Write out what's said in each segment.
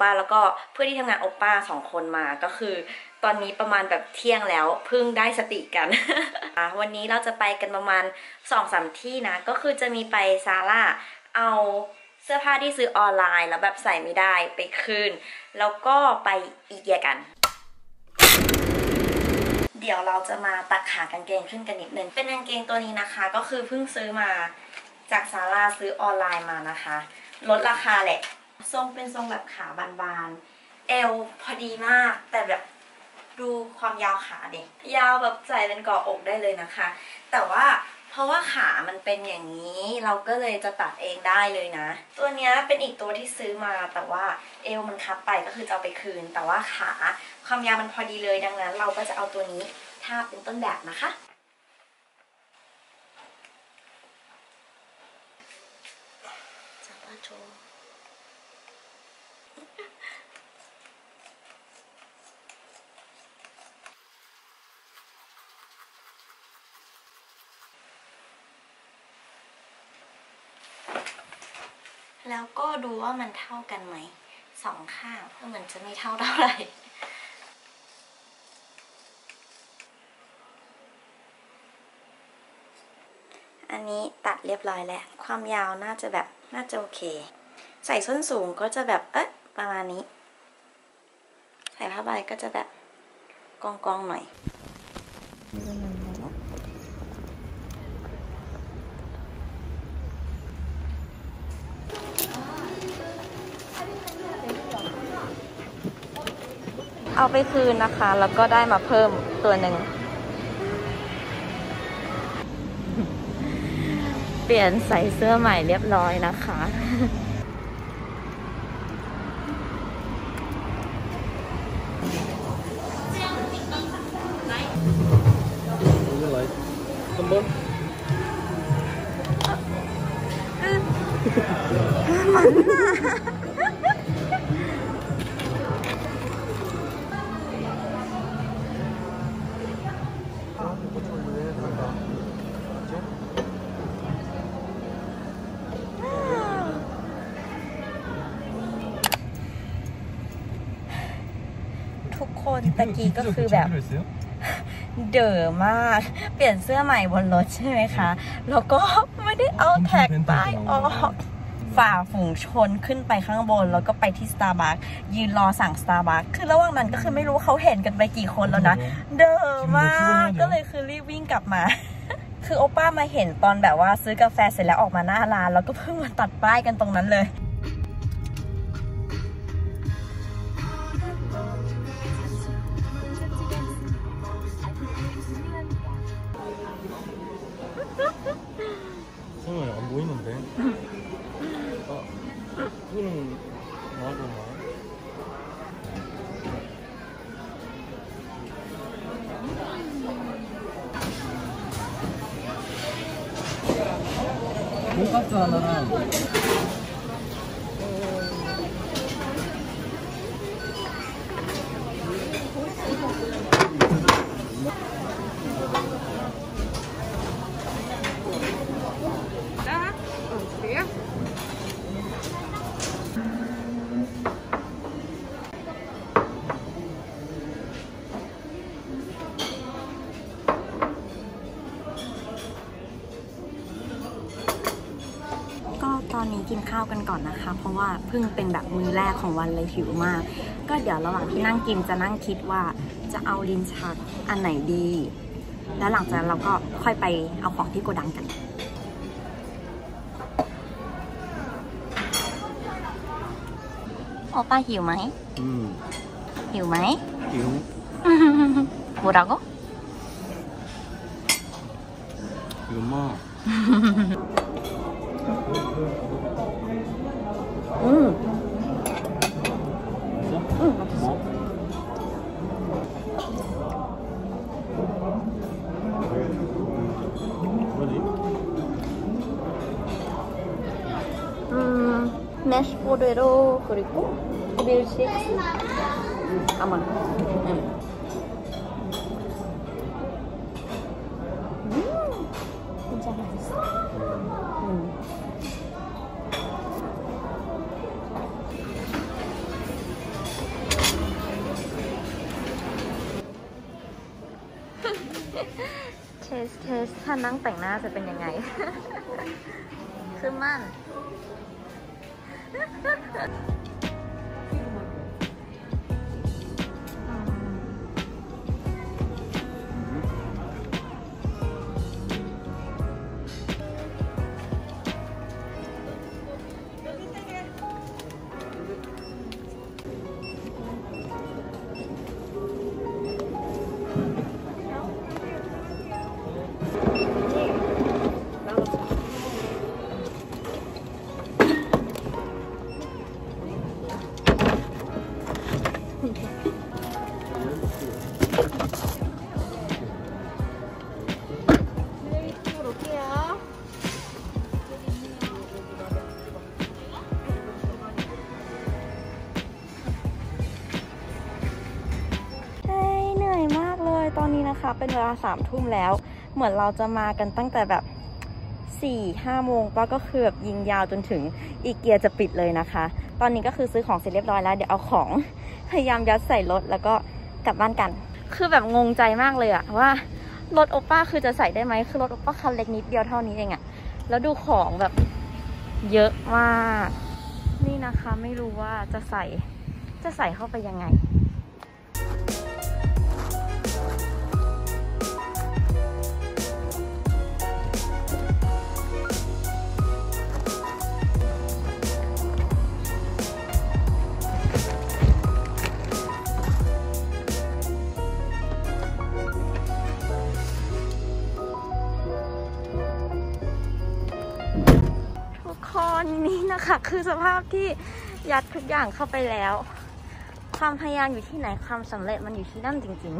ป้าแล้วก็เพื่อนที่ทำงานโอป้าสองคนมาก็คือ ตอนนี้ประมาณแบบเที่ยงแล้วเพิ่งได้สติกันอะวันนี้เราจะไปกันประมาณสองสามที่นะ ก็คือจะมีไปซาร่าเอาเสื้อผ้าที่ซื้อออนไลน์แล้วแบบใส่ไม่ได้ไปคืน แล้วก็ไปอีเกียกันเดี๋ยวเราจะมาตัดขากางเกงขึ้นกันนิดนึง เป็นกางเกงตัวนี้นะคะ ก็คือเพิ่งซื้อมาจากซาร่าซื้อออนไลน์มานะคะ ลดราคาแหละ ทรงเป็นทรงแบบขาบานๆ เอวพอดีมาก แต่แบบดูความยาวขาเด็กยาวแบบใส่เป็นกาะอกได้เลยนะคะ แต่ว่าเพราะว่าขามันเป็นอย่างนี้เราก็เลยจะตัดเองได้เลยนะ ตัวนี้เป็นอีกตัวที่ซื้อมาแต่ว่าเอวมันคับไปก็คือจะเอาไปคืน แต่ว่าขาความยาวมันพอดีเลยดังนั้น เราก็จะเอาตัวนี้ทาเป็นต้นแบบนะคะจับมาโช ก็ดูว่ามันเท่ากันไหมสองข้างเพราะมันจะไม่เท่าเท่าไหร่อันนี้ตัดเรียบร้อยแล้ว ความยาวน่าจะแบบน่าจะโอเค ใส่ส้นสูงก็จะแบบเอ๊ะประมาณนี้ ใส่ผ้าใบก็จะแบบกองๆหน่อย เอาไปคืนนะคะ แล้วก็ได้มาเพิ่มตัวหนึ่ง เปลี่ยนใส่เสื้อใหม่เรียบร้อยนะคะ Would you like some คนตะกี้ก็คือแบบ เด๋อมาก เปลี่ยนเสื้อใหม่บนรถใช่ไหมคะ แล้วก็ไม่ได้เอา tag ป้ายออกฝ่าฝูงชนขึ้นไปข้างบน แล้วก็ไปที่สตาร์บัคยืนรอสั่งสตาร์บัคคือระหว่างนั้นก็คือไม่รู้เขาเห็นกันไปกี่คนแล้วนะ เด๋อมากก็เลยคือรีบวิ่งกลับมาคือโอป้ามาเห็นตอนแบบว่าซื้อกาแฟเสร็จแล้วออกมาหน้าร้าน แล้วก็เพิ่งมาตัดป้ายกันตรงนั้นเลยาวกันก่อนนะคะ เพราะว่าเพิ่งเป็นแบบมือแรกของวันเลยหิวมาก ก็เดี๋ยวระหว่างที่นั่งกินจะนั่งคิดว่าจะเอาลิ้นชักอันไหนดี แล้วหลังจากนั้นเราก็ค่อยไปเอาของที่โกดังกันโอป้าหิวไหมหิวไหมหิวโมรากหิวมาก 스매시 포레로 그리고 밀식 아몬 음. 음 진짜 맛있어 음. 테스트 테스트 ถ้านั่งแต่งหน้าจะเป็นยังไง คือมัน Ha ha ha! าสามทุ่มแล้ว เหมือนเราจะมากันตั้งแต่แบบสี่ห้าโมงป้าก็คือแบบยิงยาวจนถึงอีเกียจะปิดเลยนะคะ ตอนนี้ก็คือซื้อของเสร็จเรียบร้อยแล้ว เดี๋ยวเอาของพยายามยัดใส่รถแล้วก็กลับบ้านกัน คือแบบงงใจมากเลยอะว่ารถโอป้าคือจะใส่ได้ไหมคือรถโอป้าคันเล็กนิดเดียวเท่านี้เองอะแล้วดูของแบบเยอะมาก นี่นะคะไม่รู้ว่าจะใส่จะใส่เข้าไปยังไง คือสภาพที่ยัดทุกอย่างเข้าไปแล้ว ความพยายามอยู่ที่ไหนความสำเร็จมันอยู่ที่นั่นจริง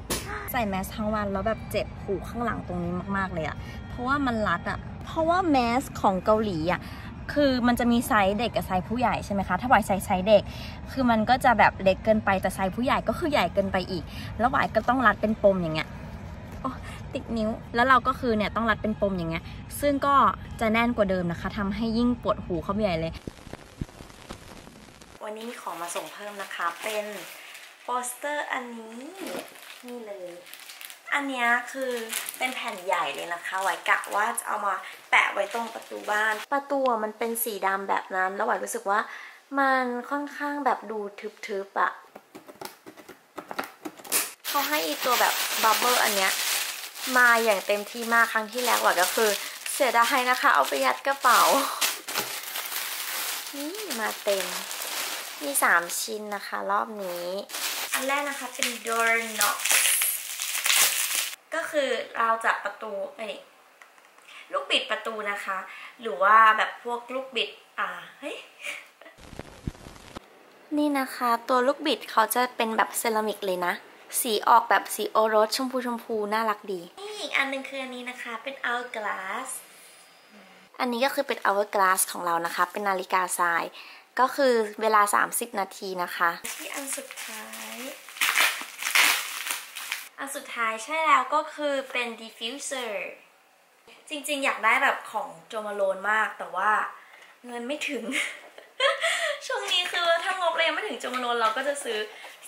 ๆ ใส่แมสทั้งวันแล้วแบบเจ็บหูข้างหลังตรงนี้มากๆเลยอะเพราะว่ามันรัดอะเพราะว่าแมสของเกาหลีอะคือมันจะมีไซส์เด็กกับไซส์ผู้ใหญ่ใช่ไหมคะ ถ้าหวายใส่ไซส์เด็ก คือมันก็จะแบบเล็กเกินไปแต่ไซส์ผู้ใหญ่ก็คือใหญ่เกินไปอีก แล้วหวายก็ต้องรัดเป็นปมอย่างเงี้ย ติดนิ้ว แล้วเราก็คือเนี่ยต้องรัดเป็นปมอย่างเงี้ย ซึ่งก็จะแน่นกว่าเดิมนะคะทำให้ยิ่งปวดหูเข้าใหญ่เลย วันนี้มีของมาส่งเพิ่มนะคะ เป็นโปสเตอร์อันนี้นี่เลย อันนี้คือเป็นแผ่นใหญ่เลยนะคะไหวกะว่าจะเอามาแปะไว้ตรงประตูบ้าน ประตูมันเป็นสีดำแบบนั้น แล้วไหวรู้สึกว่ามันค่อนข้างแบบดูทึบๆอะเขาให้อีตัวแบบบับเบิลอันเนี้ย มาอย่างเต็มที่มากครั้งที่แล้วอะก็คือ เสียดายนะคะ เอาไปยัดกระเป๋านี่มาเต็ม มีสามชิ้นนะคะ รอบนี้ อันแรกนะคะเป็น door knob ก็คือเราจับประตูเอ้ลูกบิดประตูนะคะ หรือว่าแบบพวกลูกบิด อ่าเฮ้ยนี่นะคะ ตัวลูกบิดเขาจะเป็นแบบเซรามิกเลยนะ สีออกแบบสีโอรสชมพูชมพูน่ารักดี อีกอันหนึงคืออันนี้นะคะ เป็น hourglass อันนี้ก็คือเป็น hourglass ของเรานะคะ เป็นนาฬิกาทราย ก็คือเวลา 30 นาทีนะคะ ที่อันสุดท้าย อันสุดท้ายใช่แล้วก็คือเป็น diffuser จริงๆ อยากได้แบบของโจมาโลนมาก แต่ว่าเงินไม่ถึง ช่วงนี้คือถ้างบเรายังไม่ถึง Jo Malone เราก็จะซื้อ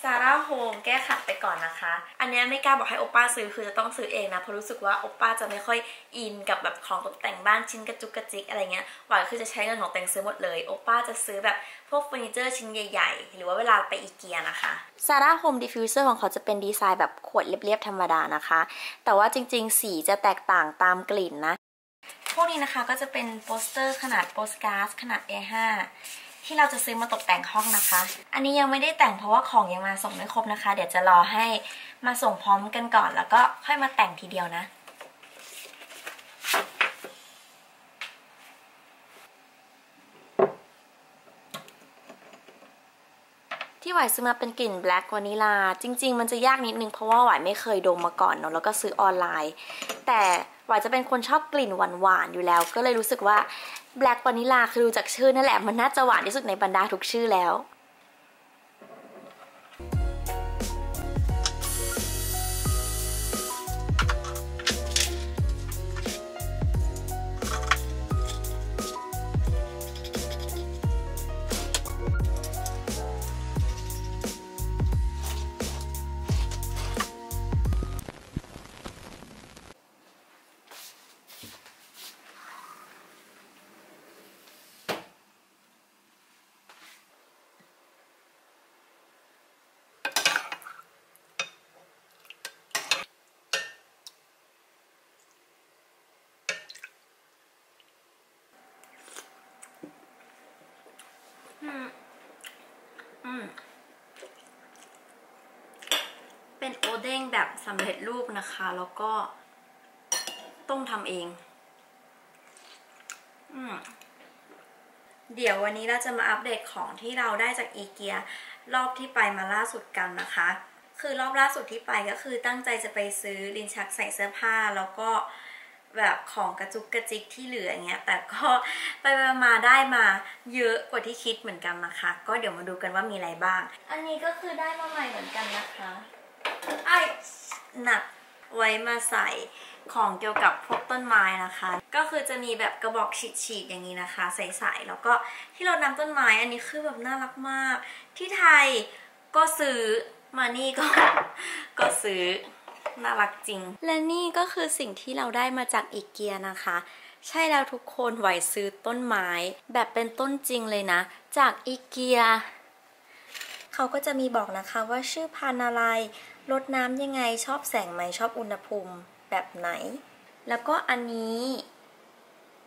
Zara Home แก้ขัดไปก่อนนะคะ อันเนี้ยไม่กล้าบอกให้โอป้าซื้อคือจะต้องซื้อเองนะ เพราะรู้สึกว่าโอป้าจะไม่ค่อยอินกับแบบของตกแต่งบ้านชิ้นกระจุกกระจิกอะไรเงี้ยหวายคือจะใช้เงินของตัวเองซื้อหมดเลยโอป้าจะซื้อแบบพวกเฟอร์นิเจอร์ชิ้นใหญ่ ๆ หรือว่าเวลาไปอีเกียนะคะ Zara Home diffuser ของเขาจะเป็นดีไซน์แบบขวดเรียบๆธรรมดานะคะ แต่ว่าจริง ๆ สีจะแตกต่างตามกลิ่นนะ พวกนี้นะคะก็จะเป็นโปสเตอร์ขนาดโปสการ์ดขนาด A5 ที่เราจะซื้อมาตกแต่งห้องนะคะ อันนี้ยังไม่ได้แต่งเพราะว่าของยังมาส่งไม่ครบนะคะ เดี๋ยวจะรอให้มาส่งพร้อมกันก่อน แล้วก็ค่อยมาแต่งทีเดียวนะ ที่หวายซื้อมาเป็นกลิ่น black vanilla จริง ๆ มันจะยากนิดนึงเพราะว่าหวายไม่เคยดมมาก่อนเนาะแล้วก็ซื้อออนไลน์ แต่ หวายจะเป็นคนชอบกลิ่นหวานๆอยู่แล้ว ก็เลยรู้สึกว่าแบล็กวานิลาคือดูจากชื่อนั่นแหละมันน่าจะหวานที่สุดในบรรดาทุกชื่อแล้ว เป็นโอเด้งแบบสำเร็จรูปนะคะ แล้วก็ต้องทำเอง อืมเดี๋ยววันนี้เราจะมาอัปเดตของที่เราได้จากอีเกียรอบที่ไปมาล่าสุดกันนะคะ คือรอบล่าสุดที่ไปก็คือตั้งใจจะไปซื้อลิ้นชักใส่เสื้อผ้าแล้วก็แบบของกระจุกกระจิกที่เหลืออย่างเงี้ย แต่ก็ไปมาได้มาเยอะกว่าที่คิดเหมือนกันนะคะ ก็เดี๋ยวมาดูกันว่ามีอะไรบ้าง อันนี้ก็คือได้มาใหม่เหมือนกันนะคะ ไอ้หนักไว้มาใส่ของเกี่ยวกับพวกต้นไม้นะคะ ก็คือจะมีแบบกระบอกฉีดๆอย่างนี้นะคะ ใสๆแล้วก็ที่เรานำต้นไม้อันนี้คือแบบน่ารักมาก ที่ไทยก็ซื้อมานี่ก็ก็ซื้อน่ารักจริง และนี่ก็คือสิ่งที่เราได้มาจากอีเกียนะคะ ใช่แล้วทุกคนไหวซื้อต้นไม้ แบบเป็นต้นจริงเลยนะ จากอีเกีย เขาก็จะมีบอกนะคะว่าชื่อพันธุ์อะไรรดน้ำยังไงชอบแสงไหมชอบอุณหภูมิแบบไหน แล้วก็อันนี้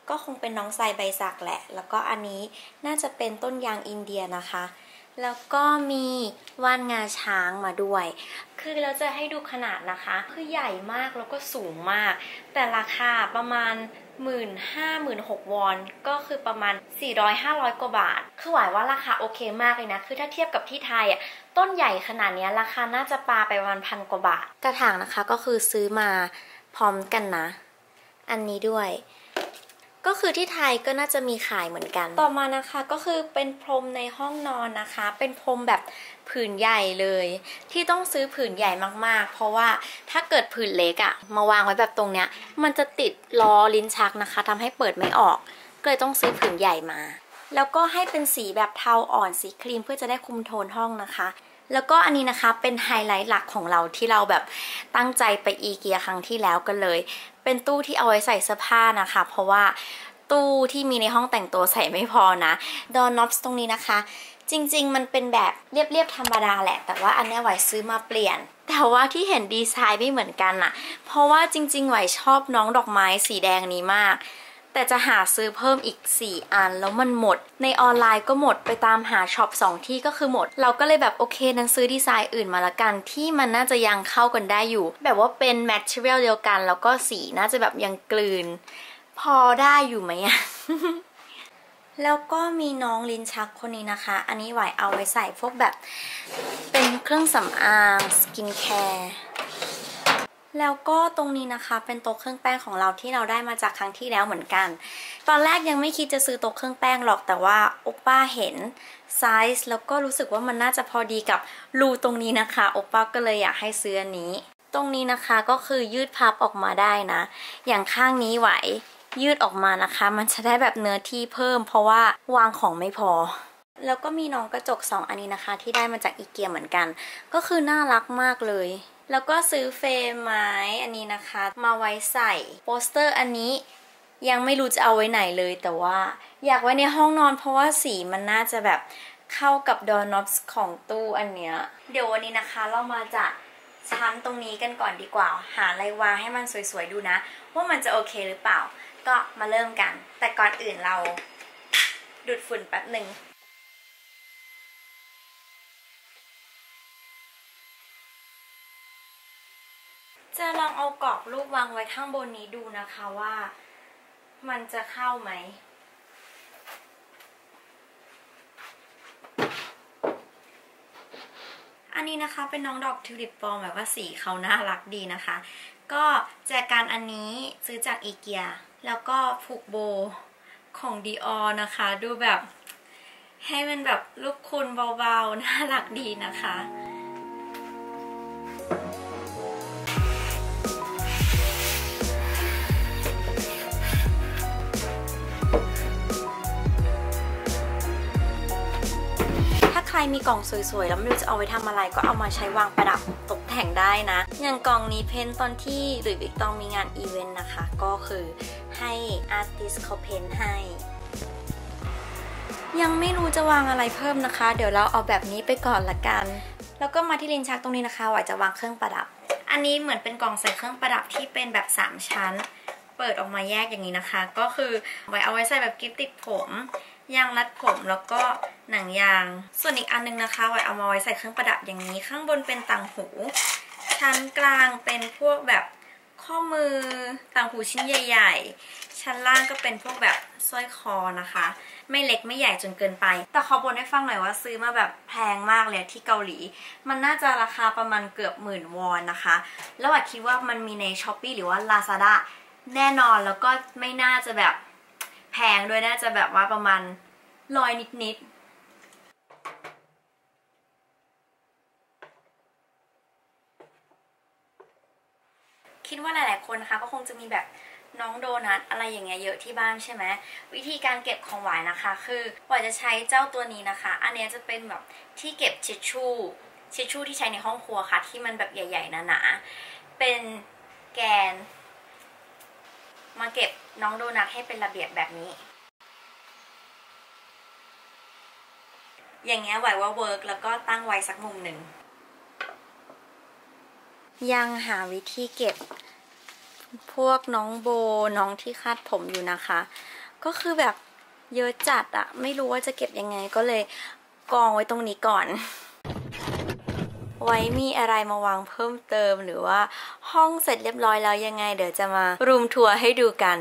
ก็คงเป็นน้องไซใบสักแหละ แล้วก็อันนี้น่าจะเป็นต้นยางอินเดียนะคะ แล้วก็มีว่านงาช้างมาด้วย คือเราจะให้ดูขนาดนะคะ คือใหญ่มากแล้วก็สูงมาก แต่ราคาประมาณ หมื่นห้าหมื่นหกวอนก็คือประมาณ 400-500 กว่าบาท คือหวายว่าราคาโอเคมากเลยนะ คือถ้าเทียบกับที่ไทยอะต้นใหญ่ขนาดนี้ราคาน่าจะปาไปประมาณพันกว่าบาท กระถางนะคะก็คือซื้อมาพร้อมกันนะ อันนี้ด้วย ก็คือที่ไทยก็น่าจะมีขายเหมือนกัน ต่อมานะคะก็คือเป็นพรมในห้องนอนนะคะ เป็นพรมแบบผืนใหญ่เลย ที่ต้องซื้อผืนใหญ่มากๆ เพราะว่าถ้าเกิดผืนเล็กอะมาวางไว้แบบตรงเนี้ย มันจะติดล้อลิ้นชักนะคะทำให้เปิดไม่ออก ก็เลยต้องซื้อผืนใหญ่มา แล้วก็ให้เป็นสีแบบเทาอ่อนสีครีมเพื่อจะได้คุมโทนห้องนะคะแล้วก็อันนี้นะคะเป็นไฮไลท์หลักของเราที่เราแบบตั้งใจไปอีเกียครั้งที่แล้วกันเลย เป็นตู้ที่เอาไว้ใส่เสื้อผ้านะคะ เพราะว่าตู้ที่มีในห้องแต่งตัวใส่ไม่พอนะdoor knob ตรงนี้นะคะ จริง ๆ มันเป็นแบบเรียบๆธรรมดาแหละ แต่ว่าอันนี้หวายซื้อมาเปลี่ยน แต่ว่าที่เห็นดีไซน์ไม่เหมือนกันอะเพราะว่าจริง ๆ หวายชอบน้องดอกไม้สีแดงนี้มาก แต่จะหาซื้อเพิ่มอีก 4 อันแล้วมันหมด ในออนไลน์ก็หมดไปตามหาช็อป2ที่ก็คือหมด เราก็เลยแบบโอเคนั้นซื้อดีไซน์อื่นมาละกัน ที่มันน่าจะยังเข้ากันได้อยู่ แบบว่าเป็น material เดียวกัน แล้วก็สีน่าจะแบบยังกลืน พอได้อยู่ไหมอะแล้วก็มีน้องลิ้นชักคนนี้นะคะ อันนี้หวายเอาไว้ใส่พวกแบบเป็นเครื่องสำอางสกินแคร์ แล้วก็ตรงนี้นะคะเป็นโต๊ะเครื่องแป้งของเราที่เราได้มาจากครั้งที่แล้วเหมือนกัน ตอนแรกยังไม่คิดจะซื้อโต๊ะเครื่องแป้งหรอกแต่ว่าโอป้าเห็นไซส์แล้วก็รู้สึกว่ามันน่าจะพอดีกับรูตรงนี้นะคะโอป้าก็เลยอยากให้ซื้ออันนี้ ตรงนี้นะคะก็คือยืดพับออกมาได้นะ อย่างข้างนี้หวายยืดออกมานะคะ มันจะได้แบบเนื้อที่เพิ่ม เพราะว่าวางของไม่พอแล้วก็มีน้องกระจก 2 อันนี้นะคะ ที่ได้มาจากอีเกียเหมือนกัน ก็คือน่ารักมากเลย แล้วก็ซื้อ frame ไม้อันนี้นะคะ มาไว้ใส่โปสเตอร์อันนี้ยังไม่รู้จะเอาไว้ไหนเลยแต่ว่า อยากไว้ในห้องนอนเพราะว่าสีมันน่าจะแบบเข้ากับ door knobของตู้อันเนี้ยเดี๋ยววันนี้นะคะเรามาจัดชั้นตรงนี้กันก่อนดีกว่า หาอะไรวางให้มันสวยๆดูนะ ว่ามันจะโอเคหรือเปล่า ก็มาเริ่มกัน แต่ก่อนอื่นเราดูดฝุ่นแป๊บหนึ่ง จะลองเอากรอบรูปวางไว้ข้างบนนี้ดูนะคะว่า มันจะเข้าไหม อันนี้นะคะเป็นน้องดอกทิวลิปปอมแบบว่าสีเขาน่ารักดีนะคะ ก็แจกันอันนี้ซื้อจากอีเกีย แล้วก็ผูกโบของดีออนะคะ ดูแบบให้มันแบบลูกคุณเบาๆ น่ารักดีนะคะ รมีกล่องสวยๆ แล้วไม่รู้จะเอาไว้ทำอะไรก็เอามาใช้วางประดับตกแต่งได้นะ อย่างกล่องนี้ paint ตอนที่หลุยส์วิตตองมีงานอีเวนต์นะคะ ก็คือให้ artist เขา paint ให้ยังไม่รู้จะวางอะไรเพิ่มนะคะ เดี๋ยวเราเอาแบบนี้ไปก่อนละกัน แล้วก็มาที่ลิ้นชักตรงนี้นะคะหวายจะวางเครื่องประดับ อันนี้เหมือนเป็นกล่องใส่เครื่องประดับที่เป็นแบบ 3 ชั้น เปิดออกมาแยกอย่างนี้นะคะ ก็คือไว้เอาไว้ใส่แบบกิฟต์ติดผม ยางรัดผมแล้วก็หนังยาง ส่วนอีกอันนึงนะคะไว้เอามาไว้ใส่เครื่องประดับอย่างนี้ ข้างบนเป็นต่างหู ชั้นกลางเป็นพวกแบบข้อมือต่างหูชิ้นใหญ่ ๆ ชั้นล่างก็เป็นพวกแบบสร้อยคอนะคะ ไม่เล็กไม่ใหญ่จนเกินไป แต่ขอบนให้ฟังหน่อยว่าซื้อมาแบบแพงมากเลยที่เกาหลี มันน่าจะราคาประมาณเกือบหมื่นวอนนะคะ แล้วอาคิดว่ามันมีใน s h อ p e e หรือว่า Lazada แน่นอนแล้วก็ไม่น่าจะแบบ แพงด้วยน่าจะแบบว่าประมาณร้อยนิดๆคิดว่าหลายๆคนนะคะก็คงจะมีแบบน้องโดนัทอะไรอย่างเงี้ยเยอะที่บ้านใช่ไหมวิธีการเก็บของหวานนะคะ คือหวาจะใช้เจ้าตัวนี้นะคะ อันนี้จะเป็นแบบที่เก็บทิชชู่ทิชชู่ที่ใช้ในห้องครัวค่ะ ที่มันแบบใหญ่ๆหนาๆเป็นแกน มาเก็บ น้องโดนัทให้เป็นระเบียบแบบนี้ อย่างเงี้ยไหวว่าเวิร์กแล้วก็ตั้งไว้สักมุมหนึ่ง ยังหาวิธีเก็บพวกน้องโบน้องที่คาดผมอยู่นะคะ ก็คือแบบเยอะจัดอะไม่รู้ว่าจะเก็บยังไงก็เลยกองไว้ตรงนี้ก่อน ไว้มีอะไรมาวางเพิ่มเติมหรือว่าห้องเสร็จเรียบร้อยแล้วยังไง เดี๋ยวจะมารูมทัวร์ให้ดูกัน